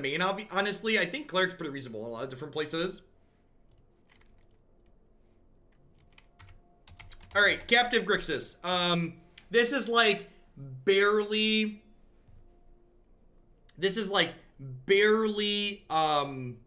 main, honestly. I think Cleric's pretty reasonable in a lot of different places. All right, Captive Grixis. Um, this is like barely... This is like barely, um,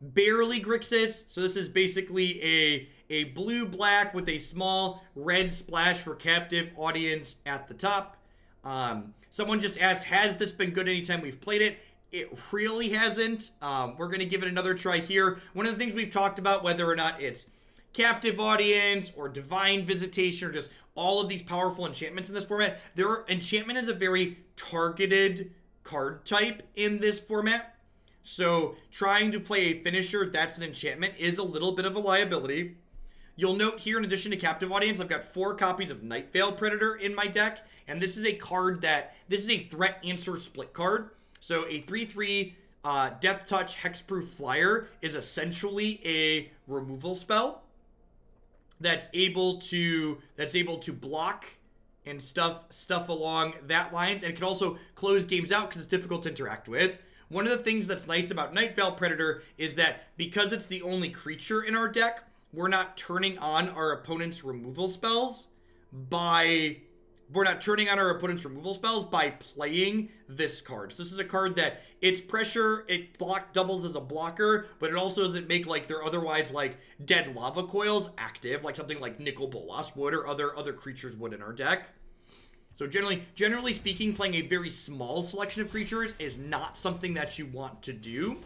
barely Grixis. So this is basically a, a blue-black with a small red splash for captive audience at the top. Um, someone just asked, has this been good anytime we've played it? It really hasn't. Um, we're going to give it another try here. One of the things we've talked about, whether or not it's captive audience or divine visitation or just all of these powerful enchantments in this format, there are, enchantment is a very targeted card type in this format. So trying to play a finisher that's an enchantment is a little bit of a liability. You'll note here, in addition to Captive Audience, I've got four copies of Nightveil Predator in my deck. And this is a card that, this is a threat answer split card. So a 3-3 uh, Death Touch Hexproof Flyer is essentially a removal spell that's able to, that's able to block and stuff stuff along that lines, and it can also close games out because it's difficult to interact with. One of the things that's nice about Nightveil Predator is that because it's the only creature in our deck, we're not turning on our opponent's removal spells by we're not turning on our opponent's removal spells by playing this card. So this is a card that its pressure, it block doubles as a blocker, but it also doesn't make like their otherwise like dead lava coils active, like something like Nicol Bolas would or other other creatures would in our deck. So generally, generally speaking, playing a very small selection of creatures is not something that you want to do.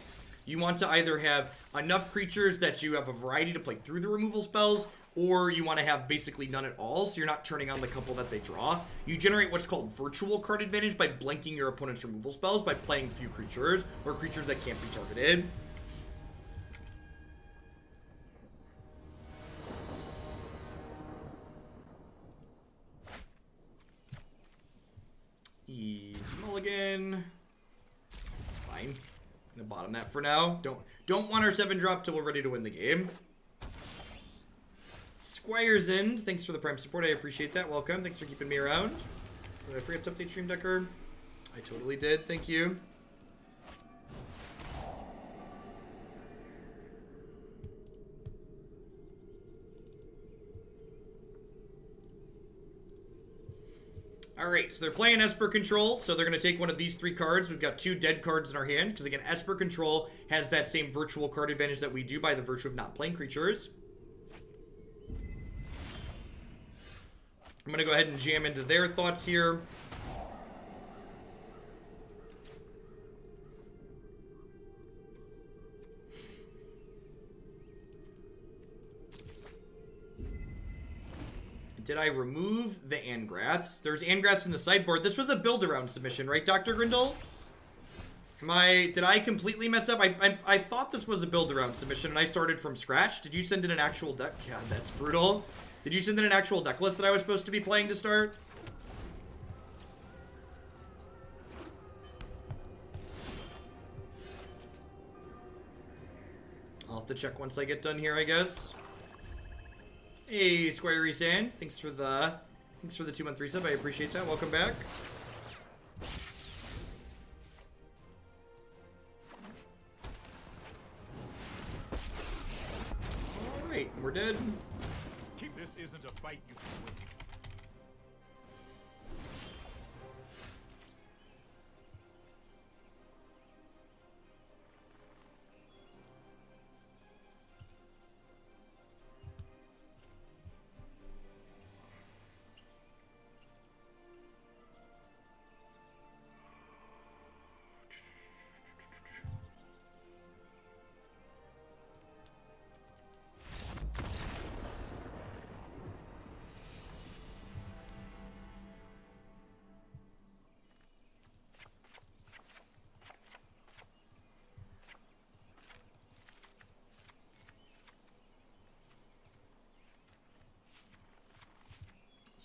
You want to either have enough creatures that you have a variety to play through the removal spells, or you want to have basically none at all, so you're not turning on the couple that they draw. You generate what's called virtual card advantage by blanking your opponent's removal spells by playing few creatures, or creatures that can't be targeted. Easy mulligan. It's fine. I'm gonna bottom that for now. Don't don't want our seven drop till we're ready to win the game. Squire's End, thanks for the prime support. I appreciate that. Welcome. Thanks for keeping me around. Did I forget to update Stream Decker? I totally did. Thank you. All right, so they're playing Esper Control, so they're going to take one of these three cards. We've got two dead cards in our hand, because again, Esper Control has that same virtual card advantage that we do by the virtue of not playing creatures. I'm going to go ahead and jam into their thoughts here. Did I remove the Angraths? There's Angraths in the sideboard. This was a build-around submission, right, Dr. Grindel? Am I... Did I completely mess up? I, I, I thought this was a build-around submission, and I started from scratch. Did you send in an actual deck? God, that's brutal. Did you send in an actual deck list that I was supposed to be playing to start? I'll have to check once I get done here, I guess. Hey, Squire Sand. Thanks for the thanks for the two month resub. I appreciate that. Welcome back. Alright, we're dead. Fight you can win.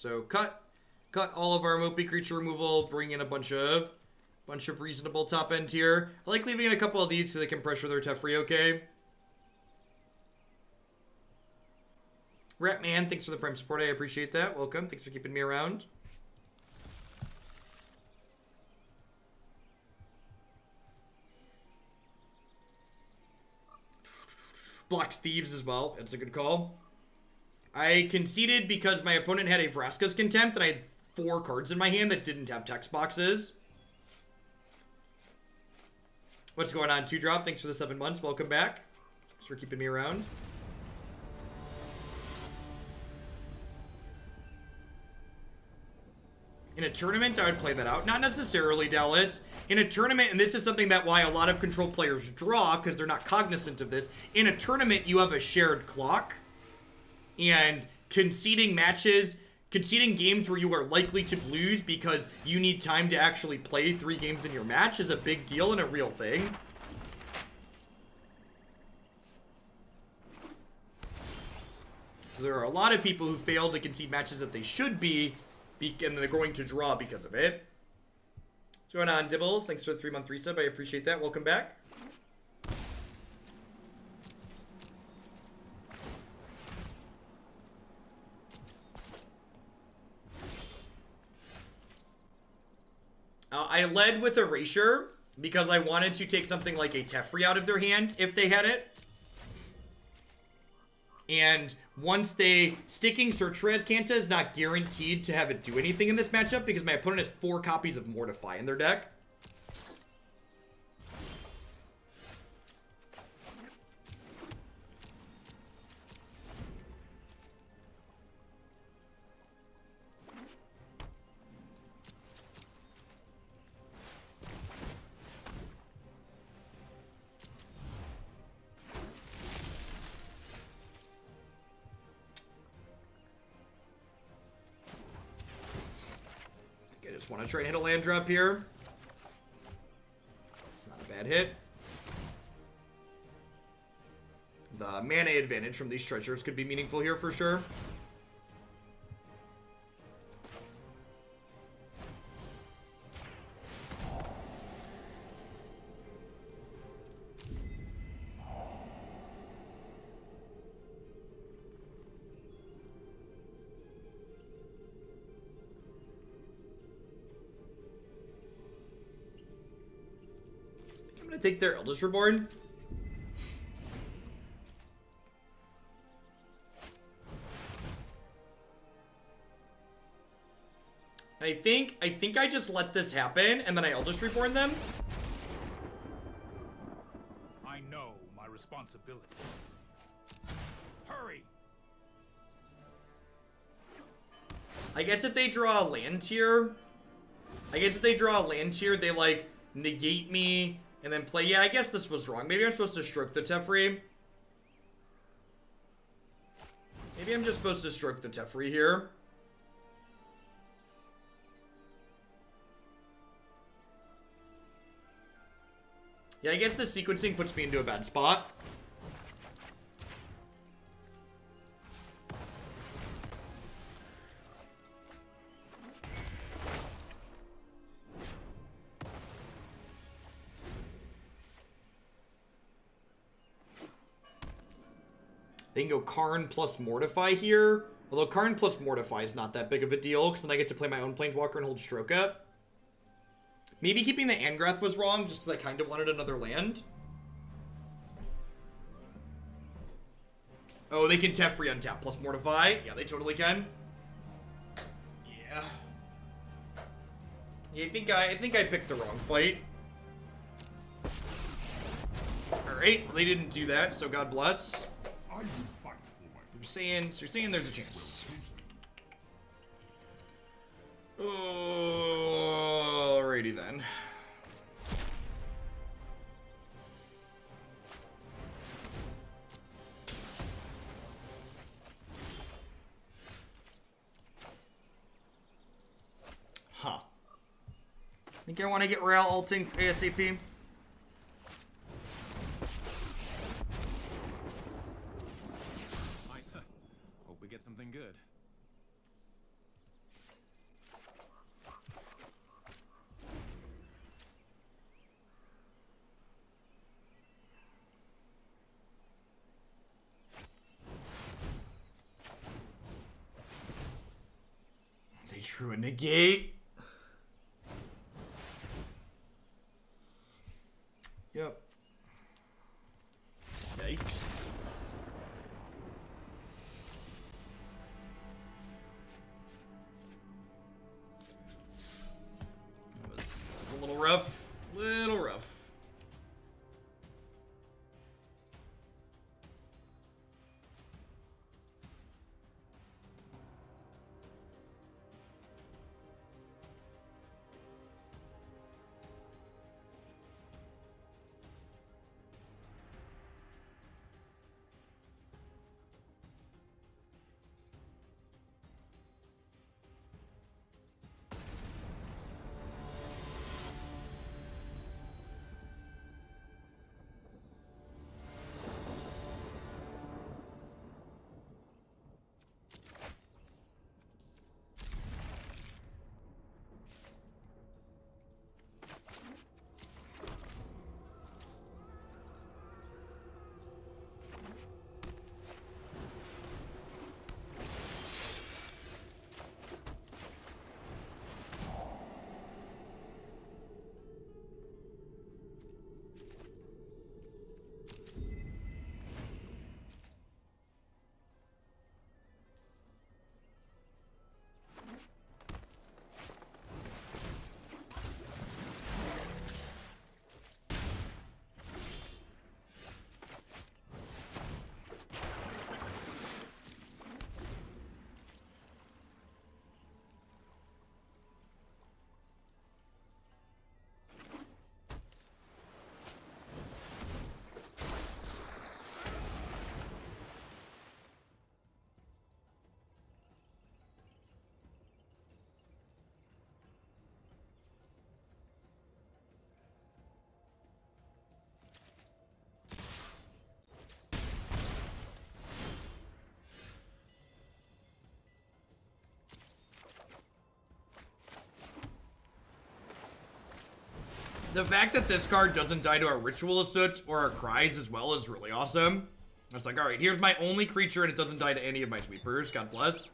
So cut, cut all of our mopey creature removal, bring in a bunch of, bunch of reasonable top end here. I like leaving in a couple of these because they can pressure their Tefrioke. Ratman, thanks for the prime support. I appreciate that. Welcome. Thanks for keeping me around. Blocks Thieves as well. That's a good call. I conceded because my opponent had a Vraska's Contempt and I had four cards in my hand that didn't have text boxes. What's going on, Two Drop? Thanks for the seven months. Welcome back. Thanks for keeping me around. In a tournament, I would play that out. Not necessarily, Dallas. In a tournament, and this is something that why a lot of control players draw, because they're not cognizant of this. In a tournament, you have a shared clock. And conceding matches, conceding games where you are likely to lose because you need time to actually play three games in your match is a big deal and a real thing. There are a lot of people who fail to concede matches that they should be and they're going to draw because of it. What's going on, Dibbles? Thanks for the three-month resub. I appreciate that. Welcome back. Uh, I led with Erasure because I wanted to take something like a Teferi out of their hand if they had it. And once they sticking Search for is not guaranteed to have it do anything in this matchup because my opponent has four copies of Mortify in their deck. Try and hit a land drop here. It's not a bad hit. The mana advantage from these treasures could be meaningful here for sure. Take their Eldest Reborn? I think, I think I just let this happen, and then I Eldest Reborn them. I know my responsibility. Hurry! I guess if they draw a land tier, I guess if they draw a land tier, they, like, negate me and then play. Yeah, I guess this was wrong. Maybe I'm supposed to stroke the Teferi. Maybe I'm just supposed to stroke the Teferi here. Yeah, I guess the sequencing puts me into a bad spot. They can go Karn plus Mortify here. Although Karn plus Mortify is not that big of a deal, because then I get to play my own Planeswalker and hold Stroke up. Maybe keeping the Angrath was wrong, just because I kind of wanted another land. Oh, they can Teferi untap plus Mortify. Yeah, they totally can. Yeah. Yeah, I think I, I think I picked the wrong fight. Alright, they didn't do that, so God bless. You're saying, so you're saying there's a chance. Alrighty then. Huh. Think I want to get Ral ulting ASAP? good. They drew The fact that this card doesn't die to our Ritual Soots or our Cries as well is really awesome. It's like, alright, here's my only creature and it doesn't die to any of my sweepers. God bless.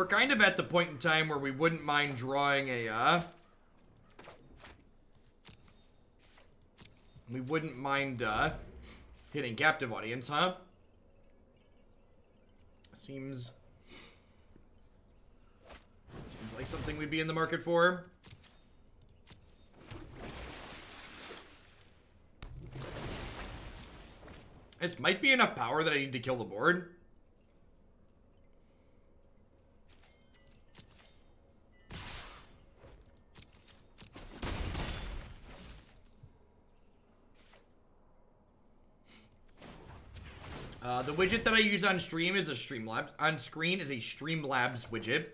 We're kind of at the point in time where we wouldn't mind drawing a, uh... We wouldn't mind, uh... Hitting captive audience, huh? Seems... Seems like something we'd be in the market for. This might be enough power that I need to kill the board. Uh, the widget that I use on stream is a Streamlabs. On screen is a Streamlabs widget.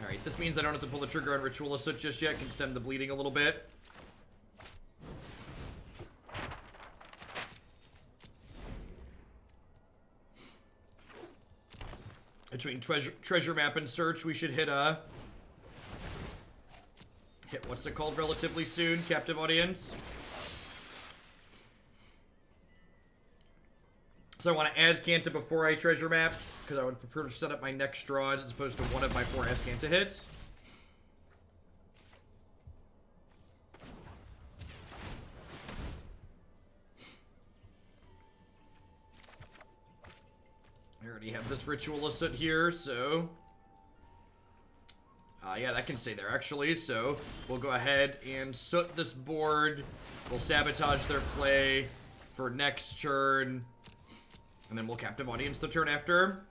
Alright, this means I don't have to pull the trigger on Ritualist just yet. Can stem the bleeding a little bit. Between treasure treasure map and search, we should hit a hit what's it called relatively soon, captive audience. So I want to Azcanta before I treasure map, because I would prefer to set up my next draw as opposed to one of my four Azcanta hits. I already have this ritualist here, so... Uh, yeah, that can stay there, actually. So, we'll go ahead and soot this board. We'll sabotage their play for next turn. And then we'll captive audience the turn after.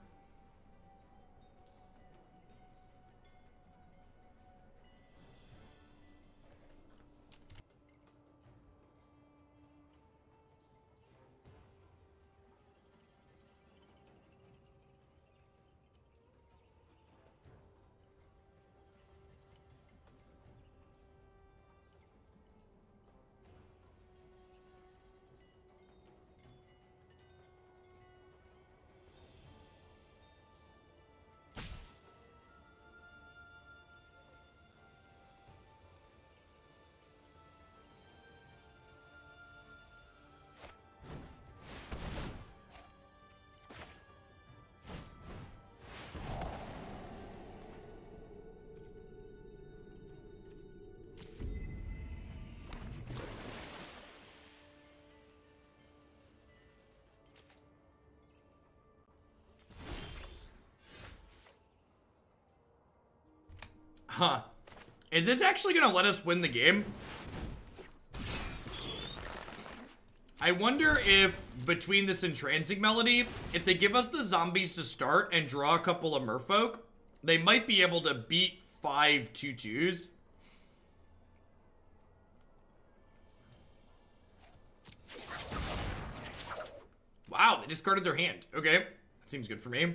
Huh. Is this actually gonna let us win the game? I wonder if, between this and Transient Melody, if they give us the zombies to start and draw a couple of merfolk, they might be able to beat five twos. Wow, they discarded their hand. Okay, that seems good for me.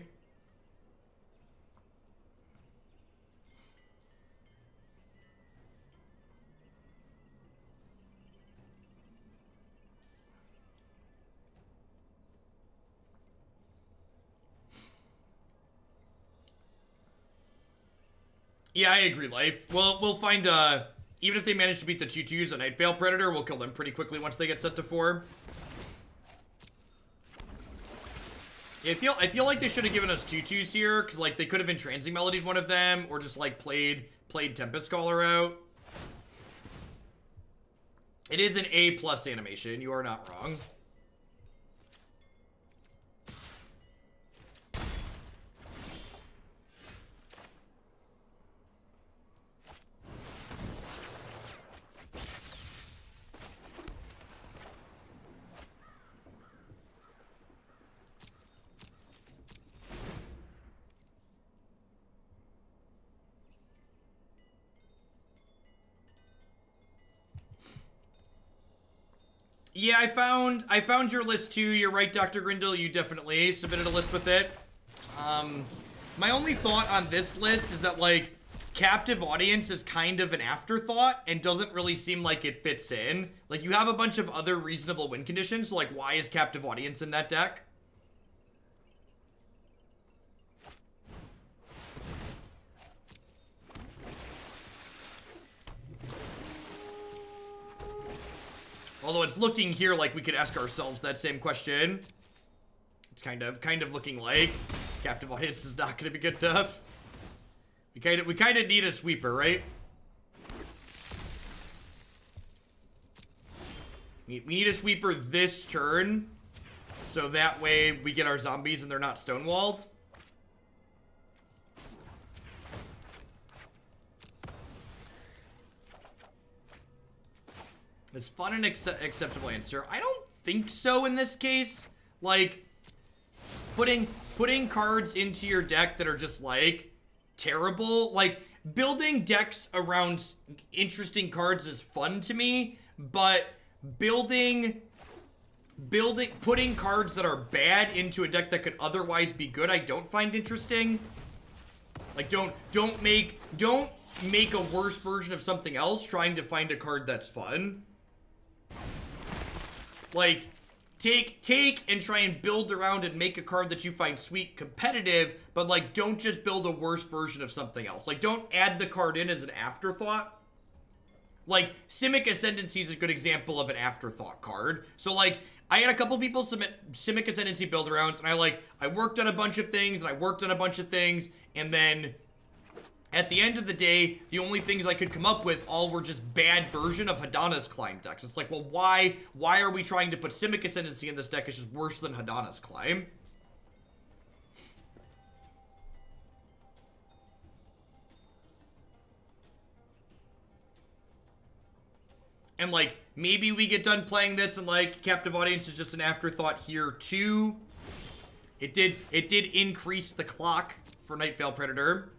Yeah, I agree, Life. Well, we'll find, uh, even if they manage to beat the 2-2s, a Nightveil Predator, we'll kill them pretty quickly once they get set to 4. Yeah, I feel I feel like they should have given us 2-2s here, because, like, they could have been Transient Melodied one of them, or just, like, played, played Tempest Scholar out. It is an A-plus animation, you are not wrong. Yeah, I found I found your list too. You're right, Dr. Grindle. You definitely submitted a list with it. Um, my only thought on this list is that like captive audience is kind of an afterthought and doesn't really seem like it fits in. Like you have a bunch of other reasonable win conditions. So, like why is captive audience in that deck? Although it's looking here like we could ask ourselves that same question. It's kind of kind of looking like captive audience is not going to be good enough. We kind of we kind of need a sweeper, right? We need a sweeper this turn, so that way we get our zombies and they're not stonewalled. Is fun and acceptable answer? I don't think so in this case. Like, putting putting cards into your deck that are just like terrible. Like building decks around interesting cards is fun to me, but building building putting cards that are bad into a deck that could otherwise be good I don't find interesting. Like don't don't make don't make a worse version of something else trying to find a card that's fun. Like take take and try and build around and make a card that you find sweet competitive, but like don't just build a worse version of something else. Like don't add the card in as an afterthought. Like Simic Ascendancy is a good example of an afterthought card. So like I had a couple people submit Simic Ascendancy build arounds, and I like I worked on a bunch of things, and I worked on a bunch of things, and then at the end of the day, the only things I could come up with all were just bad version of Hadana's Climb decks. It's like, well, why why are we trying to put Simic Ascendancy in this deck? It's just worse than Hadana's Climb. And like, maybe we get done playing this and like captive audience is just an afterthought here too. It did it did increase the clock for Nightveil Predator.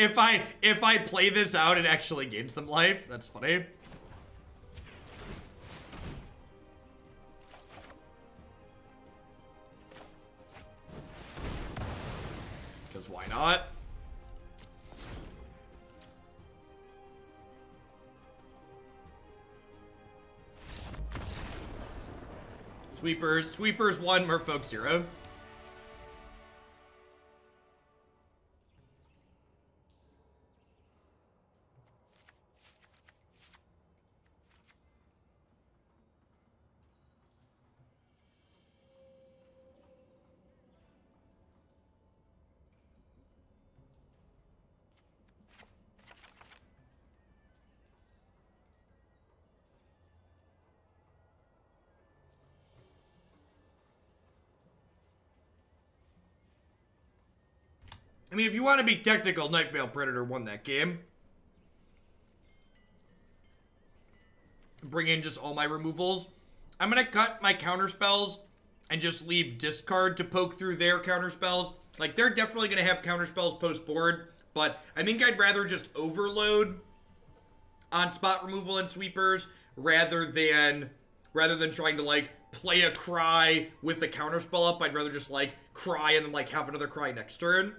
If I if I play this out, it actually gains them life. That's funny. Because why not? Sweepers. Sweepers 1, Merfolk 0. Mean, if you want to be technical, Nightveil Predator won that game. Bring in just all my removals. I'm going to cut my counter spells and just leave discard to poke through their counter spells. Like, they're definitely going to have counter spells post-board, but I think I'd rather just overload on spot removal and sweepers rather than rather than trying to like play a cry with the counter spell up. I'd rather just like cry and then like have another cry next turn.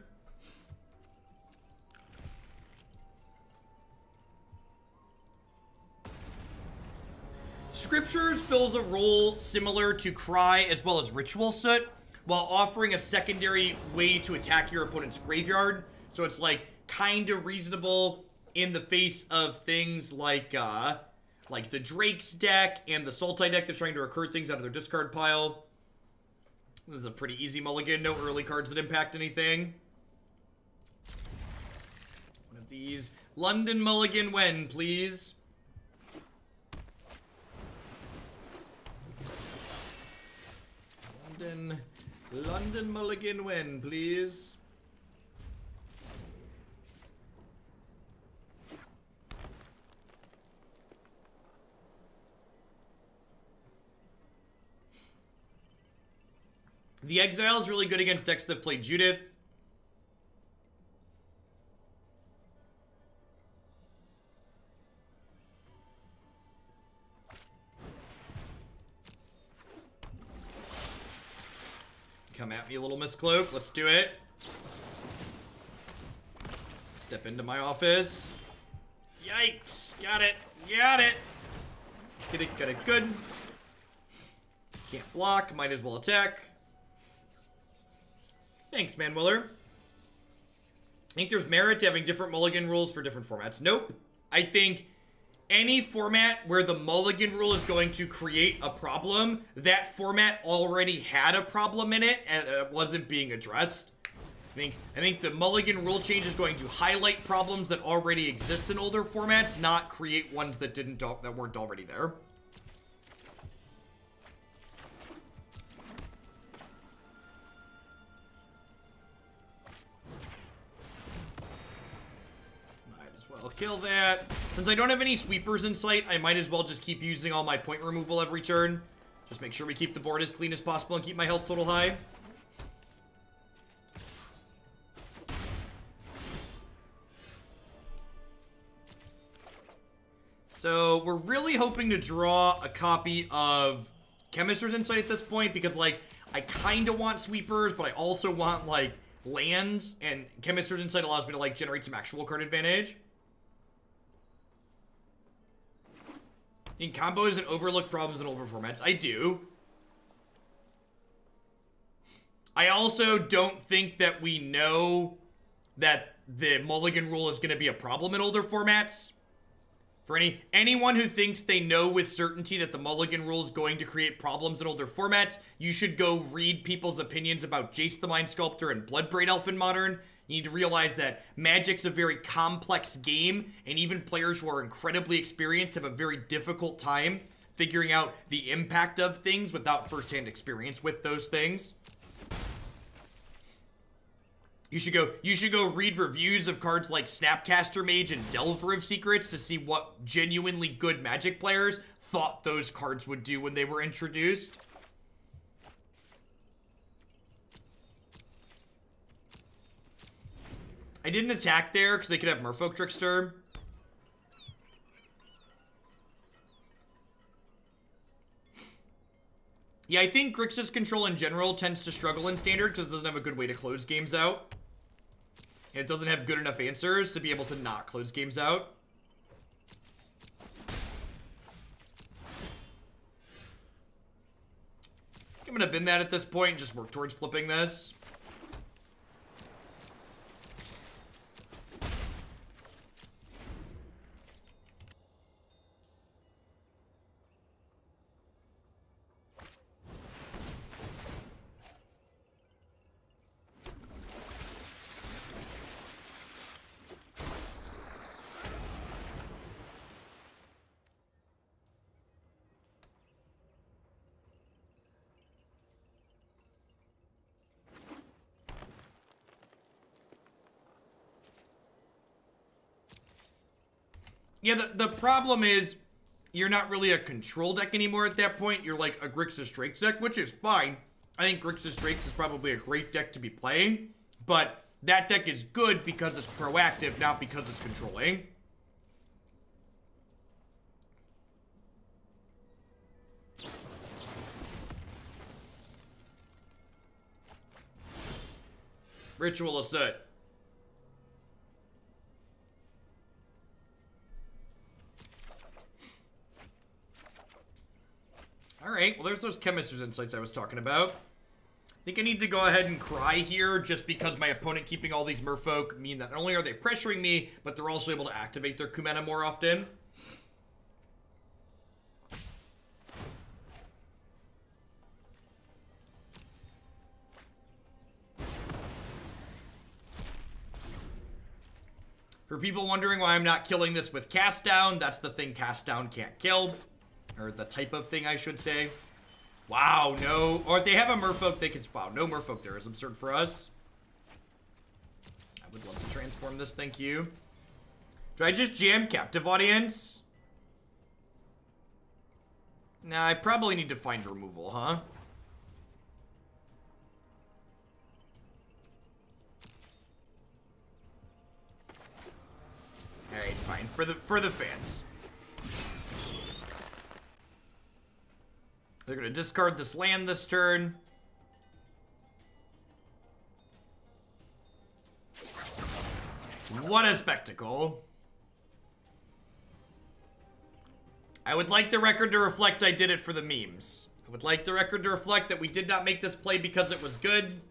Scriptures fills a role similar to Cry as well as Ritual Soot, while offering a secondary way to attack your opponent's graveyard. So it's like kind of reasonable in the face of things like uh, like the Drake's deck and the Sultai deck that's trying to recur things out of their discard pile. This is a pretty easy mulligan. No early cards that impact anything. One of these. London mulligan when, please? London. London mulligan win, please? The Exile is really good against decks that play Judith. Come at me, a little Miss Cloak. Let's do it. Step into my office. Yikes. Got it. Got it. Get it, get it good. Can't block. Might as well attack. Thanks, Manwiller. I think there's merit to having different mulligan rules for different formats. Nope. I think any format where the mulligan rule is going to create a problem, that format already had a problem in it and it wasn't being addressed. I think I think the mulligan rule change is going to highlight problems that already exist in older formats, not create ones that didn't that weren't already there. I'll kill that. Since I don't have any sweepers in sight, I might as well just keep using all my point removal every turn. Just make sure we keep the board as clean as possible and keep my health total high. So we're really hoping to draw a copy of Chemist's Insight at this point because, like, I kind of want sweepers, but I also want, like, lands, and Chemist's Insight allows me to, like, generate some actual card advantage. In combos and overlook problems in older formats. I do. I also don't think that we know that the mulligan rule is going to be a problem in older formats. For any anyone who thinks they know with certainty that the mulligan rule is going to create problems in older formats, you should go read people's opinions about Jace the Mind Sculptor and Bloodbraid Elf in Modern. You need to realize that Magic's a very complex game, and even players who are incredibly experienced have a very difficult time figuring out the impact of things without firsthand experience with those things. You should go you should go read reviews of cards like Snapcaster Mage and Delver of Secrets to see what genuinely good Magic players thought those cards would do when they were introduced. I didn't attack there because they could have Merfolk Trickster. Yeah, I think Grixis control in general tends to struggle in standard because it doesn't have a good way to close games out. And it doesn't have good enough answers to be able to not close games out. I'm gonna bin that at this point and just work towards flipping this. Yeah, the, the problem is you're not really a control deck anymore at that point. You're like a Grixis Drakes deck, which is fine. I think Grixis Drakes is probably a great deck to be playing, but that deck is good because it's proactive, not because it's controlling. Ritual Assert. Alright, well there's those chemist's insights I was talking about. I think I need to go ahead and cry here just because my opponent keeping all these merfolk mean that not only are they pressuring me, but they're also able to activate their Kumena more often. For people wondering why I'm not killing this with cast down, that's the thing cast down can't kill. Or the type of thing, I should say. Wow, no. Or if they have a merfolk, they can... Wow, no merfolk there is absurd for us. I would love to transform this, thank you. Do I just jam captive audience? Nah, I probably need to find removal, huh? Alright, fine. For the for the fans. They're going to discard this land this turn. What a spectacle. I would like the record to reflect I did it for the memes. I would like the record to reflect that we did not make this play because it was good. Good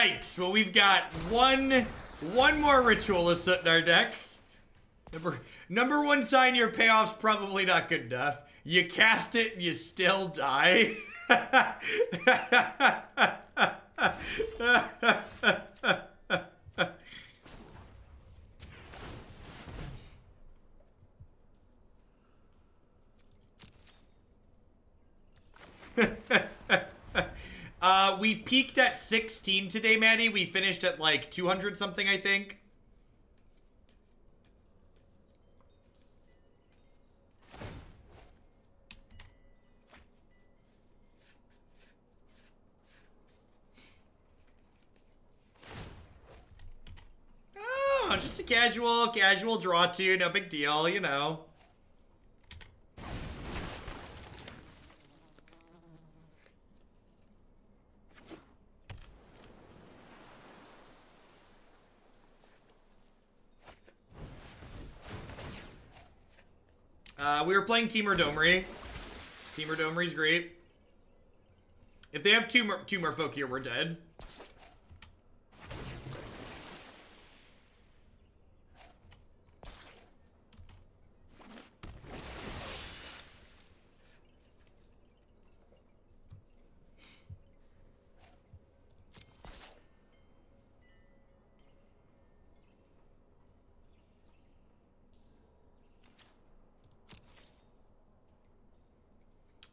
Yikes. Well, we've got one one more ritualist in our deck. Number number one sign your payoff's probably not good enough. You cast it you still die. uh, we peaked at 16 today, Maddie. We finished at like 200 something, I think. Oh, just a casual, casual draw two, no big deal, you know. Uh, we were playing Temur Domri. Temur Domri's great. If they have two more, two more folk here, we're dead.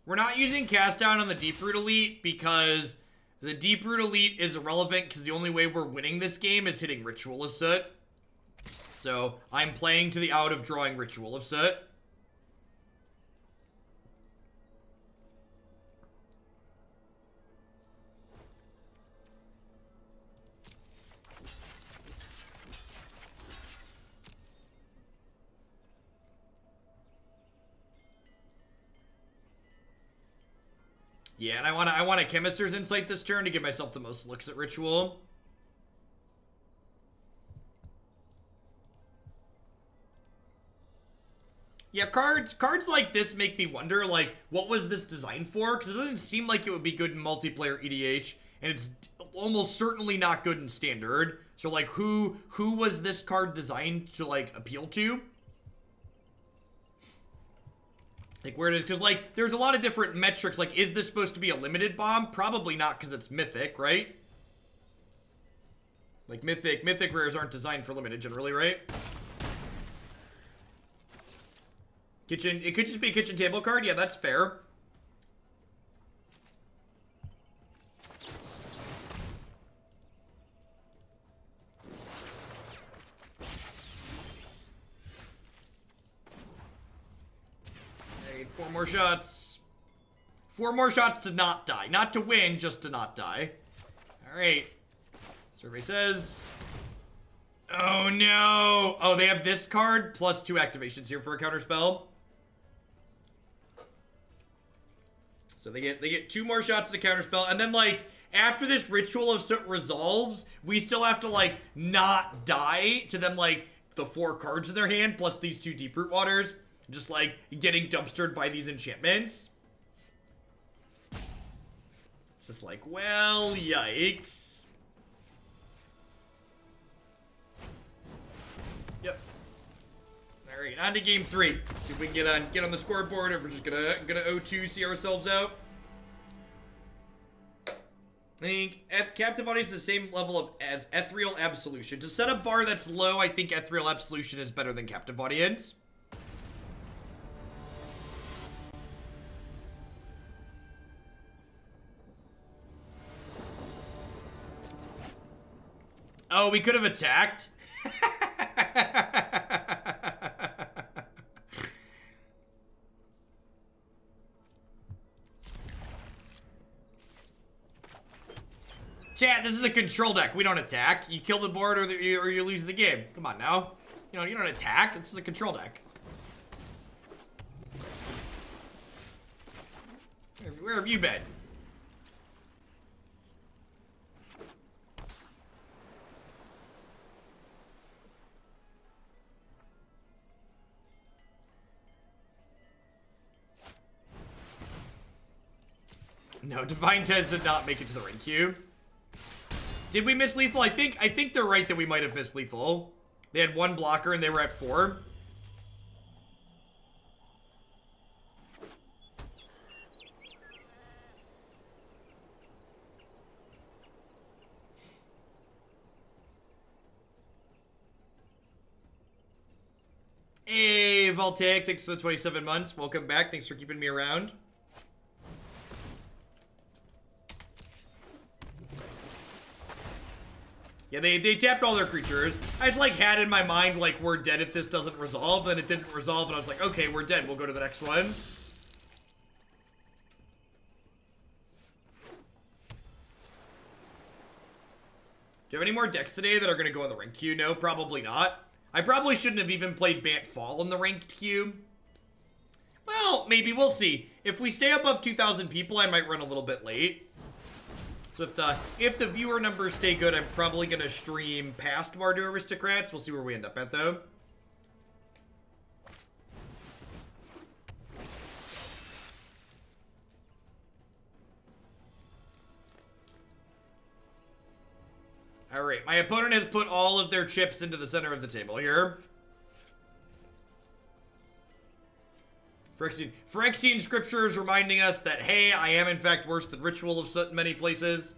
We're not using cast down on the Deeproot Elite because the Deeproot Elite is irrelevant because the only way we're winning this game is hitting ritual of soot. So I'm playing to the out of drawing ritual of soot. Yeah, and I want to I want a chemist's insight this turn to give myself the most looks at ritual. Yeah, cards cards like this make me wonder, like, what was this designed for? Because it doesn't seem like it would be good in multiplayer EDH, and it's almost certainly not good in standard. So, like, who who was this card designed to, like, appeal to? Like where it is, because like there's a lot of different metrics. Like, is this supposed to be a limited bomb? Probably not, because it's mythic, right? Like mythic, mythic rares aren't designed for limited generally, right? Kitchen, it could just be a kitchen table card. Yeah, that's fair. Four more shots. Four more shots to not die. Not to win, just to not die. Alright. Survey says... Oh no! Oh, they have this card plus two activations here for a counterspell. So they get they get two more shots to counterspell, and then like after this ritual of soot resolves, we still have to like not die to them like the four cards in their hand plus these two Deeproot Waters. Just like getting dumpstered by these enchantments. It's just like, well, yikes. Yep. Alright, on to game three. See if we can get on get on the scoreboard if we're just gonna gonna O2 see ourselves out. I think F Captive Audience is the same level of as Ethereal Absolution. To set a bar that's low, I think Ethereal Absolution is better than Captive Audience. Oh, we could have attacked? Chat, this is a control deck. We don't attack. You kill the board or, the, or you lose the game. Come on now. You know, you don't attack. This is a control deck. Where have you been? No, Divine Test did not make it to the ring queue. Did we miss lethal? I think I think they're right that we might have missed lethal. They had one blocker and they were at four. Hey, Voltaic, thanks for the 27 months. Welcome back. Thanks for keeping me around. Yeah, they, they tapped all their creatures. I just, like, had in my mind, like, we're dead if this doesn't resolve, and it didn't resolve, and I was like, okay, we're dead. We'll go to the next one. Do you have any more decks today that are going to go in the ranked queue? No, probably not. I probably shouldn't have even played Bant Fall in the ranked queue. Well, maybe. We'll see. If we stay above 2,000 people, I might run a little bit late. So if the if the viewer numbers stay good, I'm probably going to stream past Mardu Aristocrats. We'll see where we end up at, though. Alright, my opponent has put all of their chips into the center of the table here. Phyrexian, Phyrexian scriptures reminding us that, hey, I am in fact worse than Ritual of in many places.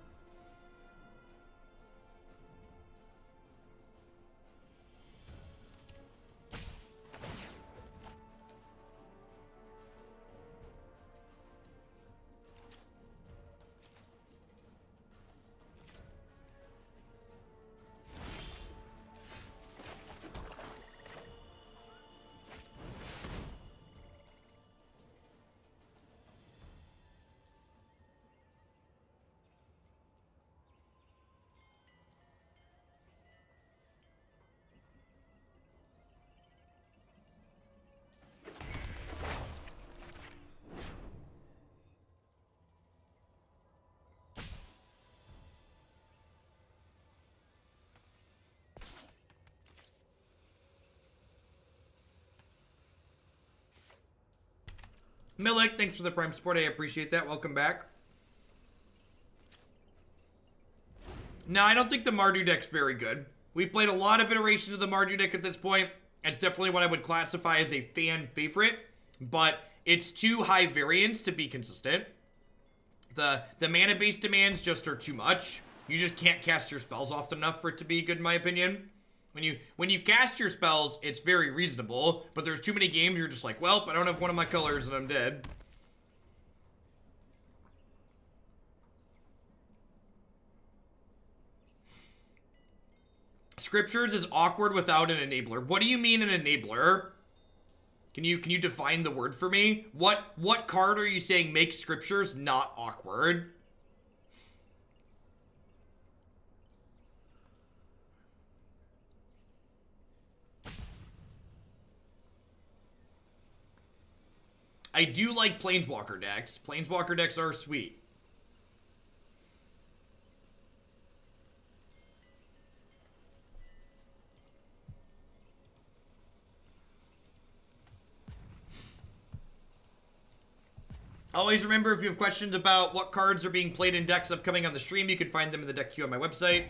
Milik, thanks for the prime support. I appreciate that. Welcome back. No, I don't think the Mardu deck's very good. We've played a lot of iterations of the Mardu deck at this point. It's definitely what I would classify as a fan favorite, but it's too high variance to be consistent. The the mana based demands just are too much. You just can't cast your spells often enough for it to be good in my opinion. When you when you cast your spells, it's very reasonable, but there's too many games you're just like, well, I don't have one of my colors and I'm dead. Scriptures is awkward without an enabler. What do you mean an enabler? Can you can you define the word for me? What what card are you saying makes scriptures not awkward? I do like Planeswalker decks. Planeswalker decks are sweet. Always remember if you have questions about what cards are being played in decks upcoming on the stream, you can find them in the deck queue on my website.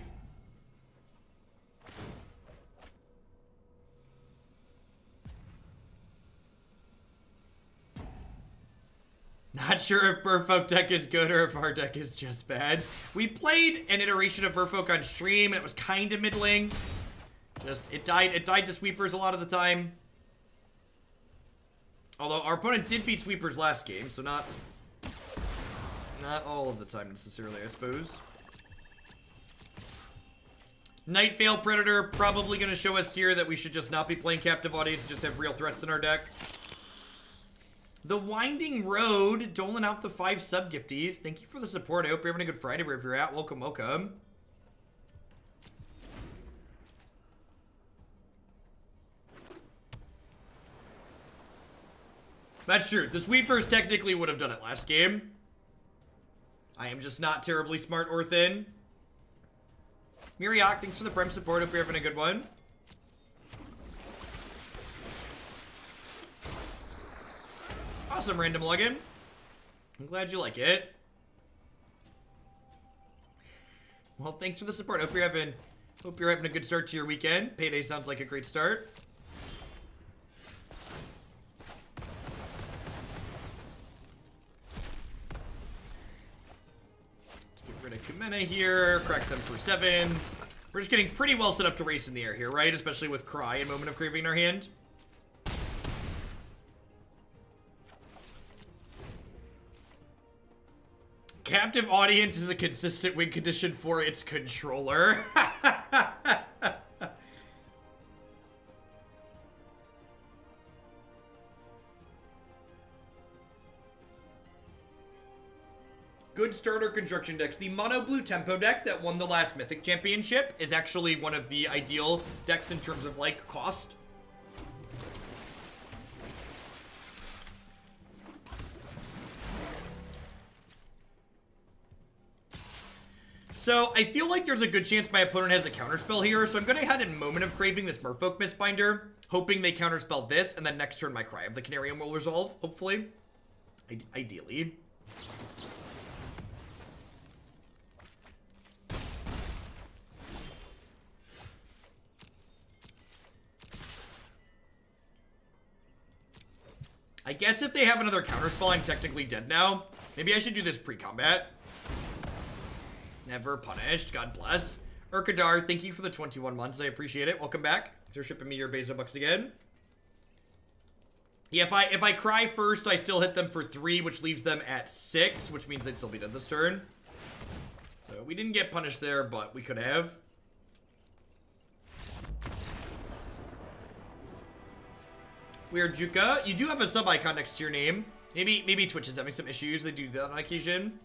Not sure if Merfolk deck is good or if our deck is just bad. We played an iteration of Merfolk on stream, and it was kind of middling. Just, it died, it died to Sweepers a lot of the time. Although, our opponent did beat Sweepers last game, so not... Not all of the time, necessarily, I suppose. Nightveil Predator probably going to show us here that we should just not be playing Captive Audience, just have real threats in our deck. The Winding Road, doling out the five sub gifties. Thank you for the support. I hope you're having a good Friday wherever you're at. Welcome, welcome. That's true. The Sweepers technically would have done it last game. I am just not terribly smart or thin. Miriak, thanks for the prem support. Hope you're having a good one. Awesome, random login. I'm glad you like it. Well, thanks for the support. Hope you're having, hope you're having a good start to your weekend. Payday sounds like a great start. Let's get rid of Kumena here. Crack them for seven. We're just getting pretty well set up to race in the air here, right? Especially with Cry and Moment of Craving in our hand. Captive audience is a consistent win condition for its controller. Good starter construction decks. The mono blue tempo deck that won the last Mythic Championship is actually one of the ideal decks in terms of like cost. So I feel like there's a good chance my opponent has a counterspell here, so I'm going to head in Moment of Craving this Merfolk Mistbinder, hoping they counterspell this, and then next turn my Cry of the Carnarium will resolve, hopefully. I ideally. I guess if they have another counterspell, I'm technically dead now. Maybe I should do this pre-combat. Never punished. God bless. Urkadar, thank you for the 21 months. I appreciate it. Welcome back. Thanks for shipping me your Bezos bucks again. Yeah, if I if I cry first, I still hit them for three, which leaves them at six, which means they'd still be dead this turn. So we didn't get punished there, but we could have. Weird Juka. You do have a sub icon next to your name. Maybe maybe Twitch is having some issues. They do that on occasion.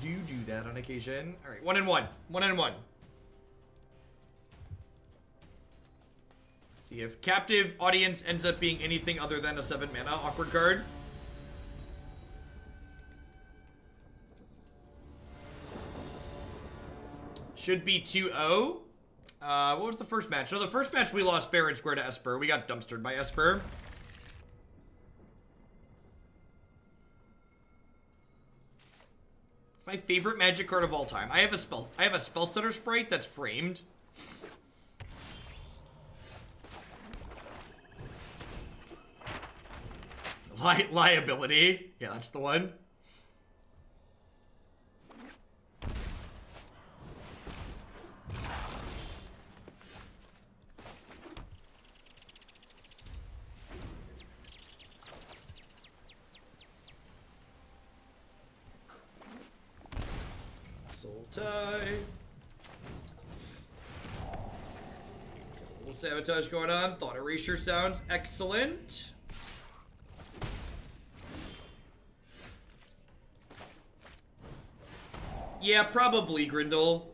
Do do that on occasion. All right, one and one. One and one. See if captive audience ends up being anything other than a seven mana awkward card. Should be 2-0. Uh, what was the first match? No, the first match we lost fair and square to Esper. We got dumpstered by Esper. My favorite magic card of all time. I have a spell I have a Spellstutter Sprite that's framed. Li liability. Yeah, that's the one. Sultai. little sabotage going on. Thought erasure sounds excellent. Yeah, probably, Grindle.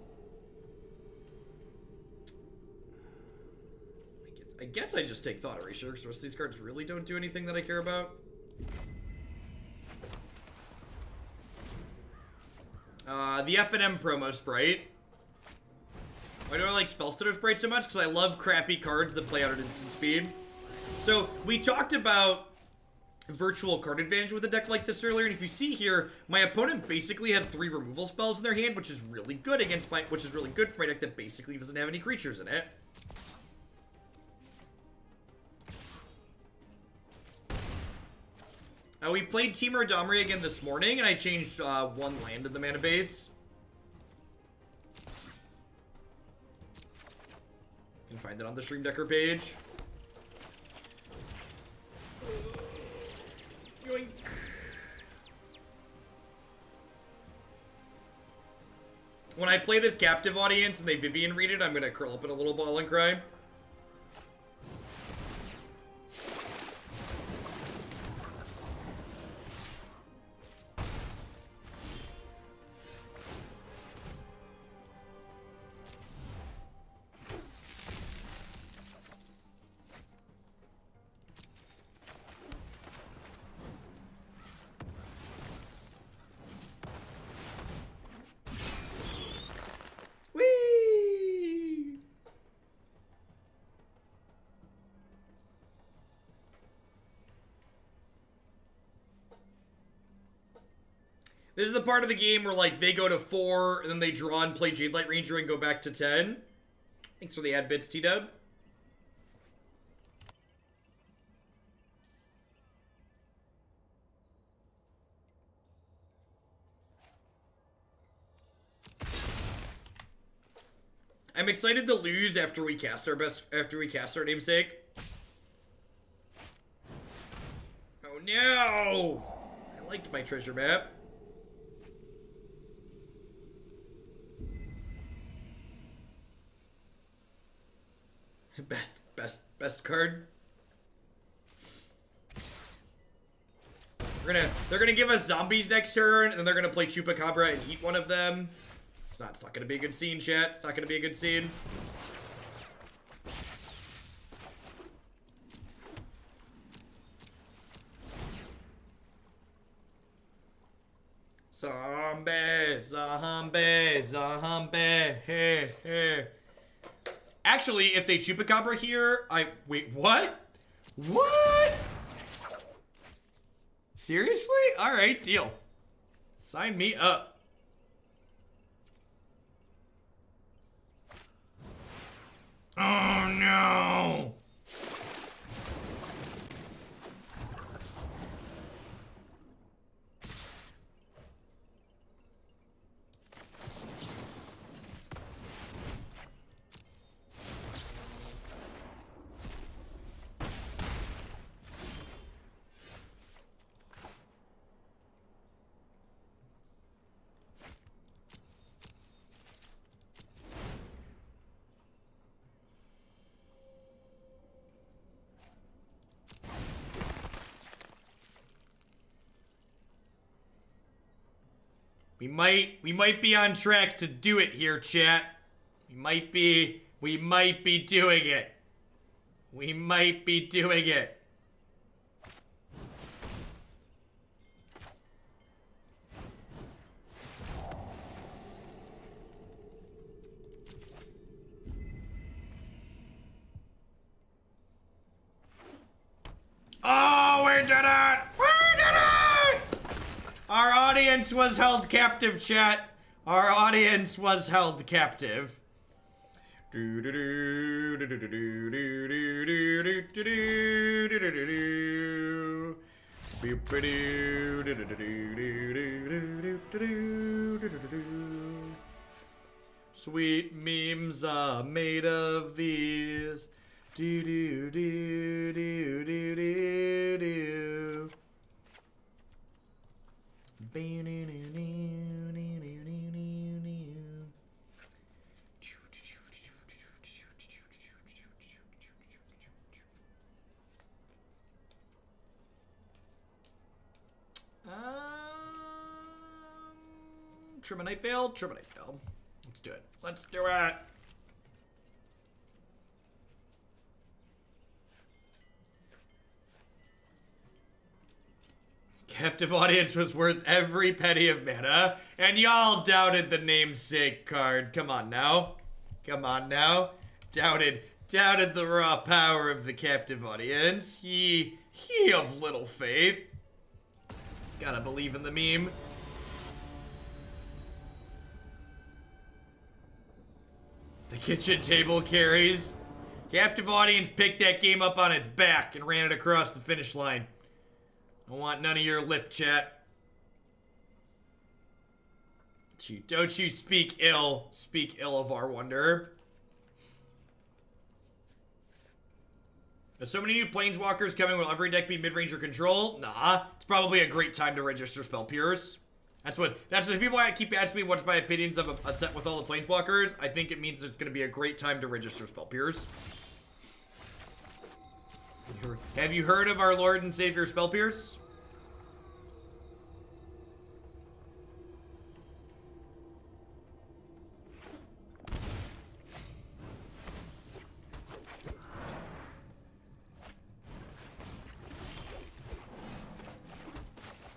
I guess I just take Thought Erasure, because the rest of these cards really don't do anything that I care about. Uh, the FNM promo sprite. Why do I like Spellstutter Sprite so much? Because I love crappy cards that play out at instant speed. So, we talked about virtual card advantage with a deck like this earlier, and if you see here, my opponent basically has three removal spells in their hand, which is really good against my, which is really good for my deck that basically doesn't have any creatures in it. Uh, we played Temur Domri again this morning, and I changed uh, one land in the mana base. You can find it on the Stream Decker page. Yoink. When I play this captive audience and they Vivien Reid it, I'm gonna curl up in a little ball and cry. This is the part of the game where like they go to four and then they draw and play Jadelight Ranger and go back to ten. Thanks for the ad bits, T Dub. I'm excited to lose after we cast our best after we cast our namesake. Oh no! I liked my treasure map. Best, card. We're gonna, they're gonna give us zombies next turn, and then they're gonna play Chupacabra and eat one of them. It's not, it's not gonna be a good scene, chat. It's not gonna be a good scene. Zombie, zombie, zombie, hey, hey. Actually, if they Chupacabra here, I... Wait, what? What? Seriously? Alright, deal. Sign me up. Oh, no! We might, we might be on track to do it here, chat. We might be, we might be doing it. We might be doing it. Was held captive, chat. Our audience was held captive. Sweet memes are made of these. Do do do do do do do. Um, Trimonite Veil, Trimonite Veil. Let's do it. Let's do it. Captive Audience was worth every penny of mana, and y'all doubted the namesake card. Come on now. Come on now. Doubted, doubted the raw power of the Captive Audience. Ye, ye of little faith. It's gotta believe in the meme. The kitchen table carries. Captive Audience picked that game up on its back and ran it across the finish line. I want none of your lip chat. Don't you, don't you speak ill, speak ill of our wonder. There's so many new planeswalkers coming. Will every deck be mid-ranger control? Nah. It's probably a great time to register spell pierce. That's what that's what people keep asking me what's my opinions of a, a set with all the planeswalkers. I think it means it's gonna be a great time to register spell pierce. Have you heard of our Lord and Savior Spell Pierce?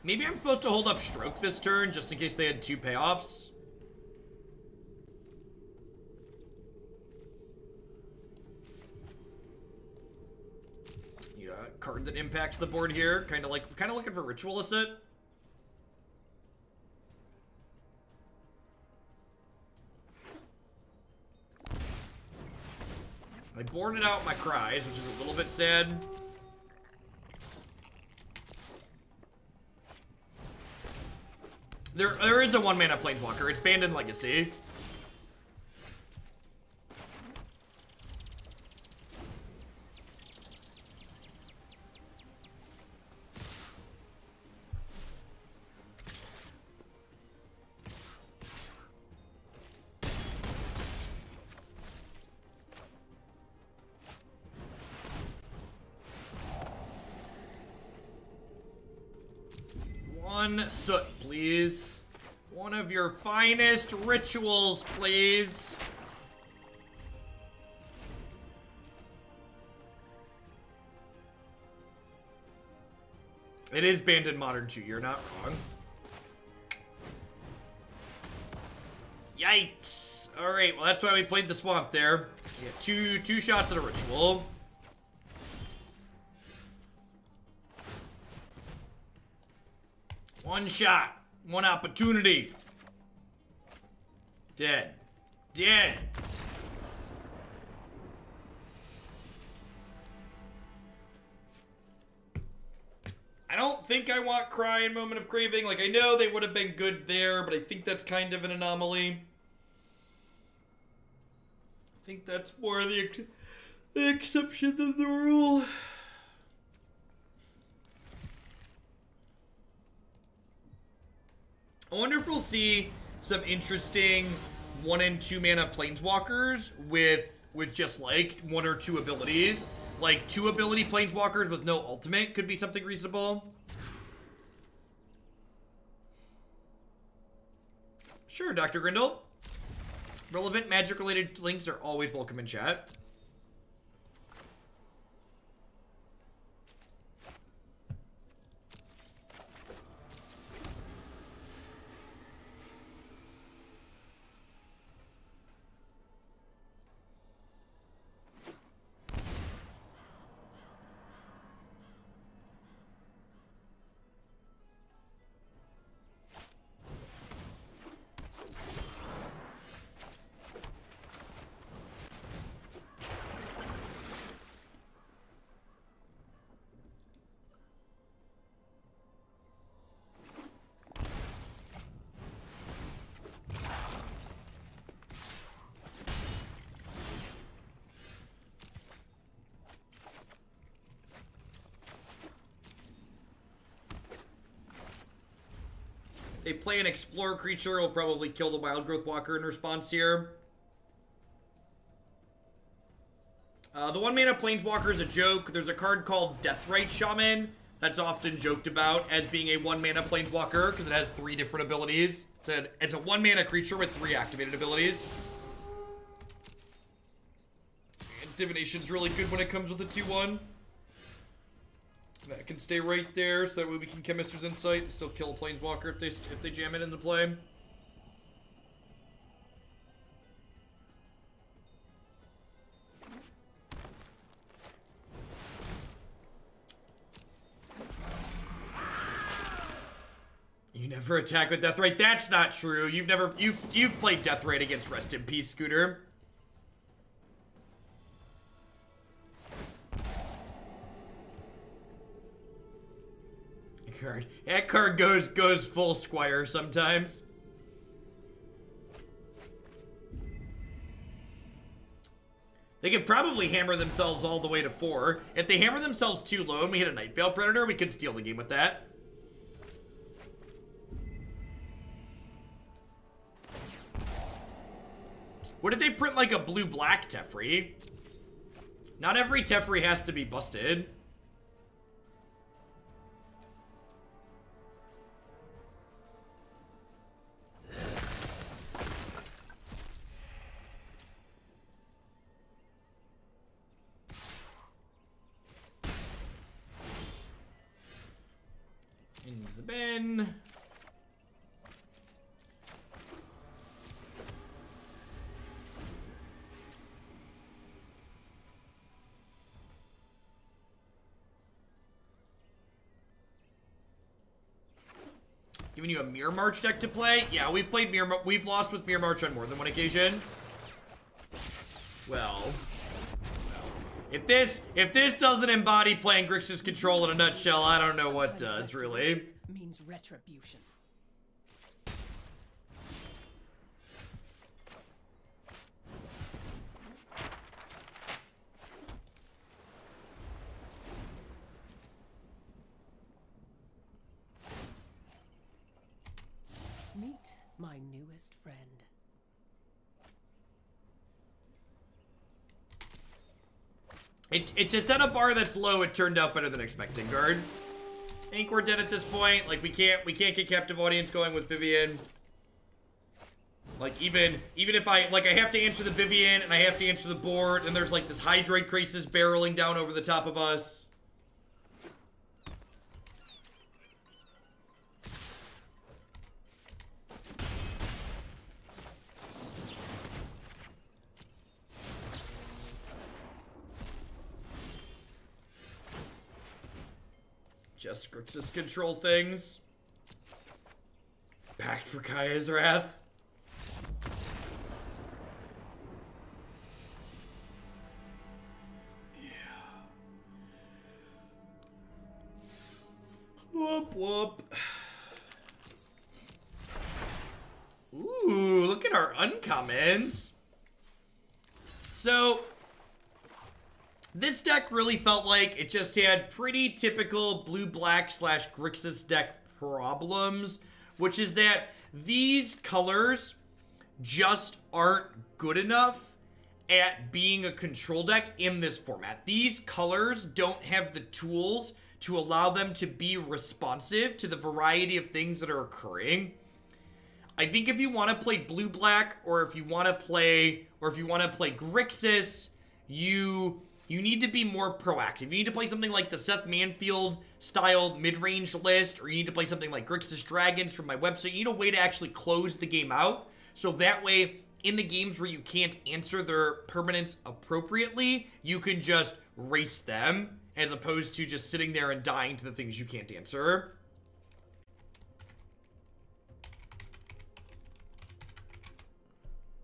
Maybe I'm supposed to hold up Stroke this turn, just in case they had two payoffs. card that impacts the board here. Kind of like, kind of looking for Ritual Ascent. I boarded out my cries, which is a little bit sad. There, there is a one-mana Planeswalker. It's banned in Legacy. One soot, please. One of your finest rituals, please. It is banned in Modern 2, you're not wrong. Yikes. Alright, well that's why we played the swamp there. Two two shots at a ritual. Shot. One opportunity. Dead. Dead. I don't think I want Cry in Moment of Craving. Like, I know they would have been good there, but I think that's kind of an anomaly. I think that's more the, ex the exception than the rule. I wonder if we'll see some interesting one and two mana planeswalkers with with just like one or two abilities. Like two ability planeswalkers with no ultimate could be something reasonable. Sure, Dr. Grindle. Relevant magic related links are always welcome in chat. They play an explorer creature, It'll probably kill the Wildgrowth Walker in response here. Uh, the one mana planeswalker is a joke. There's a card called Deathrite Shaman that's often joked about as being a one mana planeswalker because it has three different abilities. It's a, it's a one mana creature with three activated abilities. And Divination's really good when it comes with a 2 1. That can stay right there, so that way we can Chemist's Insight and still kill a Planeswalker if they if they jam it into play. You never attack with Deathrite. That's not true. You've never you you've played Deathrite against Rest in Peace, Scooter. Card. That card goes goes full squire sometimes. They could probably hammer themselves all the way to four. If they hammer themselves too low and we hit a Nightveil Predator, we could steal the game with that. What if they print like a blue-black Teferi? Not every Teferi has to be busted. Giving you a Mirror March deck to play? Yeah, we've played Mirror we've lost with Mirror March on more than one occasion. Well, If this if this doesn't embody playing Grixis control in a nutshell, I don't know what does, really. Means retribution. It, it to set a bar that's low, it turned out better than expected, guard. I think we're dead at this point. Like we can't we can't get captive audience going with Vivien. Like even even if I like I have to answer the Vivien and I have to answer the board and there's like this Hydroid Krasis barreling down over the top of us. Just Grixis control things. Pact for Kaya's Wrath. Whoop whoop. Ooh, look at our uncommons. So, this deck really felt like it just had pretty typical blue-black slash Grixis deck problems, which is that these colors just aren't good enough at being a control deck in this format. These colors don't have the tools to allow them to be responsive to the variety of things that are occurring. I think if you want to play blue black or if you want to play or if you want to play Grixis, you you need to be more proactive. You need to play something like the Seth Manfield style mid-range list or you need to play something like Grixis Dragons from my website. You need a way to actually close the game out so that way in the games where you can't answer their permanence appropriately, you can just race them as opposed to just sitting there and dying to the things you can't answer.